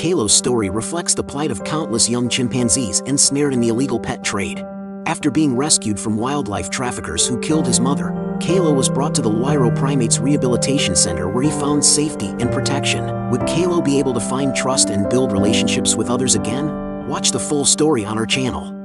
Kailo's story reflects the plight of countless young chimpanzees ensnared in the illegal pet trade. After being rescued from wildlife traffickers who killed his mother, Kailo was brought to the Lwiro Primates Rehabilitation Center where he found safety and protection. Would Kailo be able to find trust and build relationships with others again? Watch the full story on our channel.